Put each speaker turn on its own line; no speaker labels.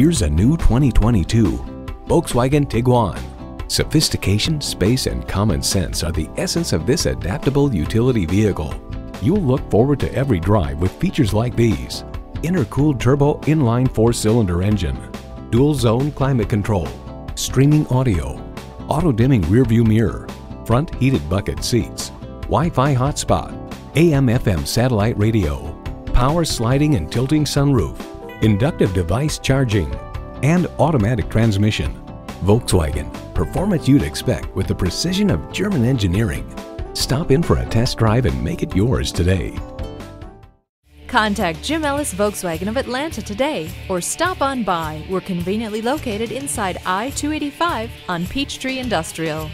Here's a new 2022 Volkswagen Tiguan. Sophistication, space, and common sense are the essence of this adaptable utility vehicle. You'll look forward to every drive with features like these. Intercooled turbo inline four-cylinder engine, dual zone climate control, streaming audio, auto dimming rearview mirror, front heated bucket seats, Wi-Fi hotspot, AM FM satellite radio, power sliding and tilting sunroof, inductive device charging, and automatic transmission. Volkswagen, performance you'd expect with the precision of German engineering. Stop in for a test drive and make it yours today.
Contact Jim Ellis Volkswagen of Atlanta today or stop on by. We're conveniently located inside I 285 on Peachtree Industrial.